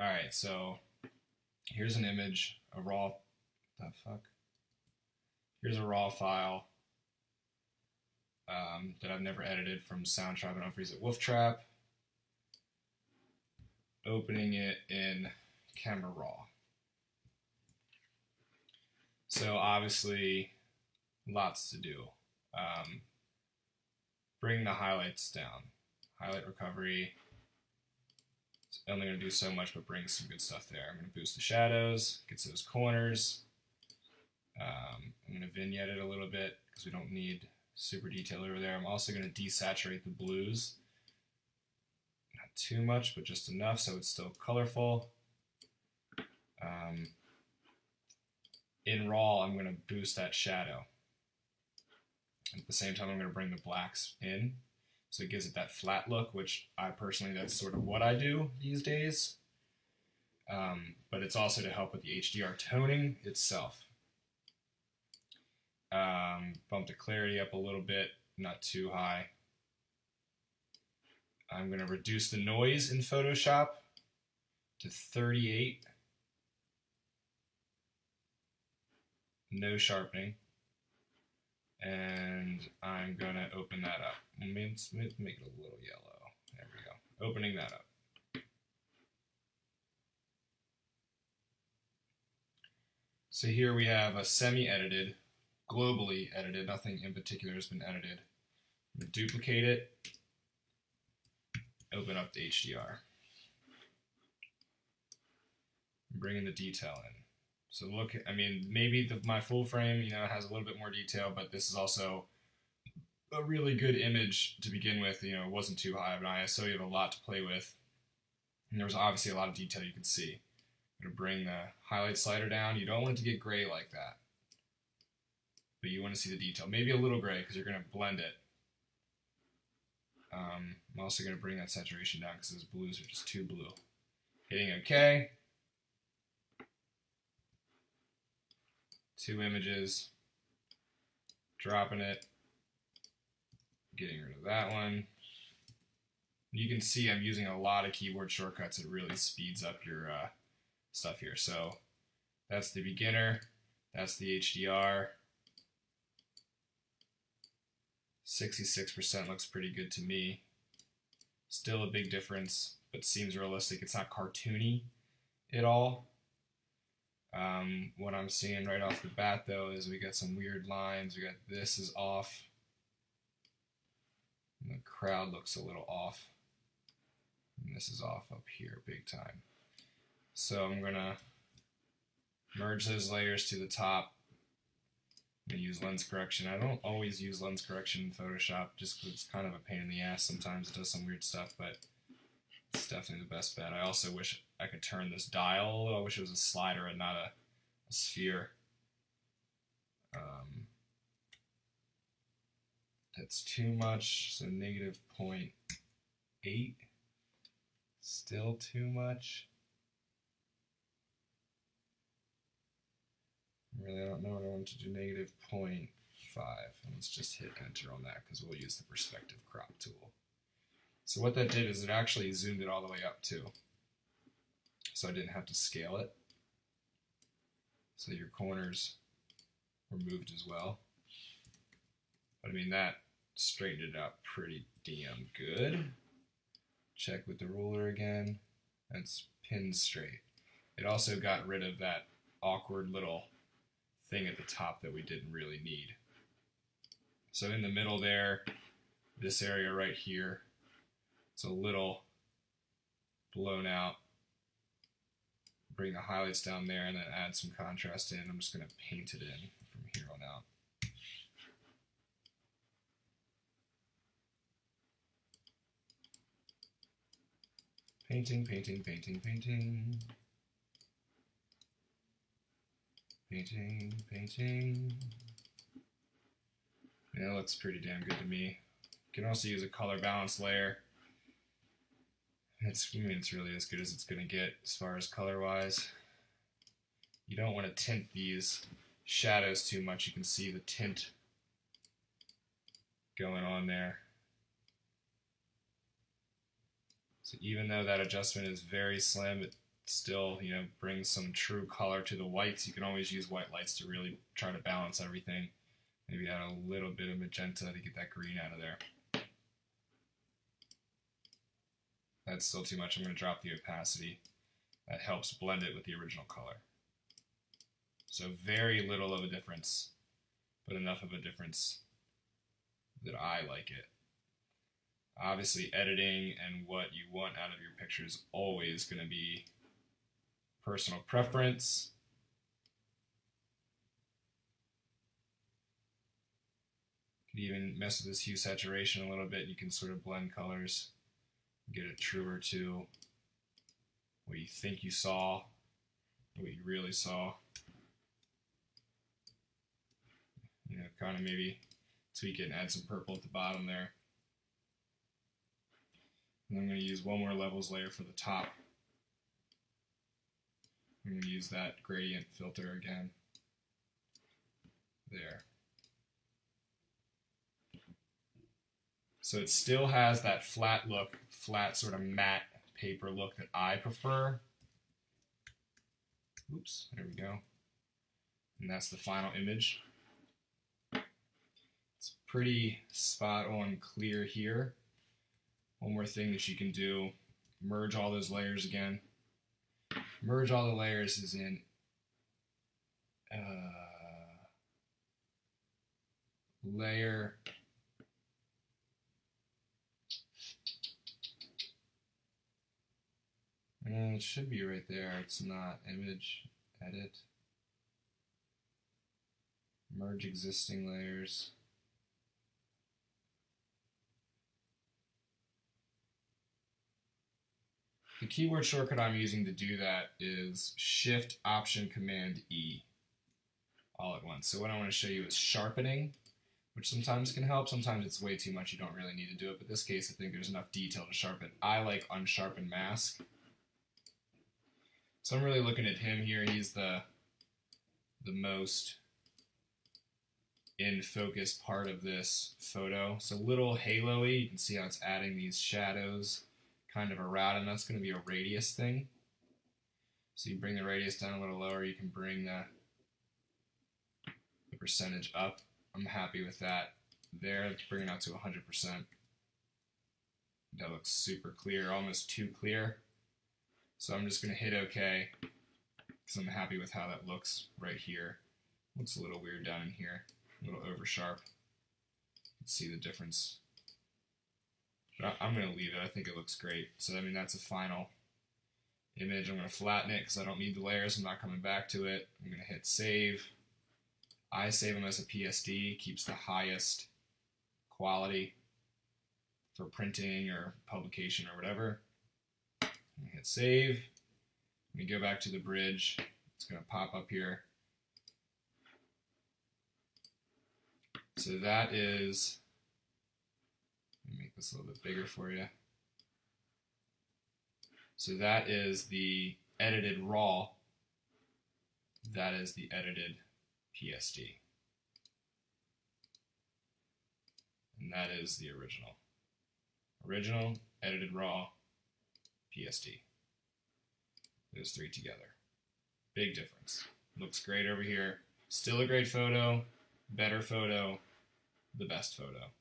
Alright, so here's an image, a raw, the fuck? Here's a raw file um, that I've never edited from Soundtrap and Umphrey's at Wolf Trap. Opening it in Camera Raw. So obviously, lots to do. Um, bring the highlights down. Highlight recovery. It's only going to do so much, but bring some good stuff there. I'm going to boost the shadows, get those corners. Um, I'm going to vignette it a little bit because we don't need super detail over there. I'm also going to desaturate the blues. Not too much, but just enough so it's still colorful. Um, in raw, I'm going to boost that shadow. At the same time, I'm going to bring the blacks in. So it gives it that flat look, which I personally, that's sort of what I do these days. Um, but it's also to help with the HDR toning itself. Um, bump the clarity up a little bit, not too high. I'm going to reduce the noise in Photoshop to 38. No sharpening and I'm gonna open that up. Let's make it a little yellow. There we go. Opening that up. So here we have a semi-edited, globally edited, nothing in particular has been edited. duplicate it, open up the HDR. Bring in the detail in. So look, I mean, maybe the, my full frame, you know, has a little bit more detail, but this is also a really good image to begin with. You know, it wasn't too high of an ISO. You have a lot to play with. And there was obviously a lot of detail you could see. I'm going to bring the highlight slider down. You don't want it to get gray like that. But you want to see the detail. Maybe a little gray because you're going to blend it. Um, I'm also going to bring that saturation down because those blues are just too blue. Hitting OK. two images, dropping it, getting rid of that one. You can see I'm using a lot of keyboard shortcuts. It really speeds up your uh, stuff here. So that's the beginner. That's the HDR. 66% looks pretty good to me. Still a big difference, but seems realistic. It's not cartoony at all. Um, what I'm seeing right off the bat though is we got some weird lines. We got this is off. And the crowd looks a little off. And this is off up here big time. So I'm gonna merge those layers to the top and use lens correction. I don't always use lens correction in Photoshop just because it's kind of a pain in the ass sometimes. It does some weird stuff, but it's definitely the best bet. I also wish I could turn this dial. I wish it was a slider and not a, a sphere. Um, that's too much, so negative 0.8. Still too much. Really, I don't know what I want to do. Negative 0.5. And let's just hit enter on that because we'll use the perspective crop tool. So what that did is it actually zoomed it all the way up too. So I didn't have to scale it. So your corners were moved as well. But I mean, that straightened it up pretty damn good. Check with the ruler again. That's pinned straight. It also got rid of that awkward little thing at the top that we didn't really need. So in the middle there, this area right here, it's a little blown out. Bring the highlights down there and then add some contrast in. I'm just going to paint it in from here on out. Painting, painting, painting, painting. Painting, painting. Yeah, looks pretty damn good to me. You can also use a color balance layer it's, I mean, it's really as good as it's going to get as far as color-wise. You don't want to tint these shadows too much. You can see the tint going on there. So even though that adjustment is very slim, it still, you know, brings some true color to the whites. You can always use white lights to really try to balance everything. Maybe add a little bit of magenta to get that green out of there. That's still too much. I'm going to drop the opacity. That helps blend it with the original color. So very little of a difference, but enough of a difference that I like it. Obviously, editing and what you want out of your picture is always going to be personal preference. You can even mess with this hue saturation a little bit. You can sort of blend colors, get it truer to what you think you saw, what you really saw. You know, kind of maybe tweak it and add some purple at the bottom there. And I'm going to use one more levels layer for the top. I'm going to use that gradient filter again. There. So it still has that flat look, flat sort of matte paper look that I prefer. Oops, there we go. And that's the final image. It's pretty spot on clear here. One more thing that you can do, merge all those layers again. Merge all the layers is in uh, layer and it should be right there. It's not. Image, edit, merge existing layers. The keyword shortcut I'm using to do that is Shift Option Command E all at once. So what I want to show you is sharpening, which sometimes can help. Sometimes it's way too much. You don't really need to do it. But this case, I think there's enough detail to sharpen. I like unsharpen mask. So I'm really looking at him here. He's the the most in focus part of this photo. It's a little halo-y. You can see how it's adding these shadows kind of around, and that's going to be a radius thing. So you bring the radius down a little lower, you can bring the, the percentage up. I'm happy with that there. Let's bring it out to 100%. That looks super clear, almost too clear. So I'm just going to hit OK because I'm happy with how that looks right here. Looks a little weird down in here, a little over sharp. See the difference. But I'm going to leave it. I think it looks great. So, I mean, that's a final image. I'm going to flatten it because I don't need the layers. I'm not coming back to it. I'm going to hit save. I save them as a PSD, keeps the highest quality for printing or publication or whatever. hit save. Let me go back to the bridge. It's going to pop up here. So that is this a little bit bigger for you. So that is the edited raw. That is the edited PSD. And that is the original. Original, edited raw, PSD. Those three together. Big difference. Looks great over here. Still a great photo, better photo, the best photo.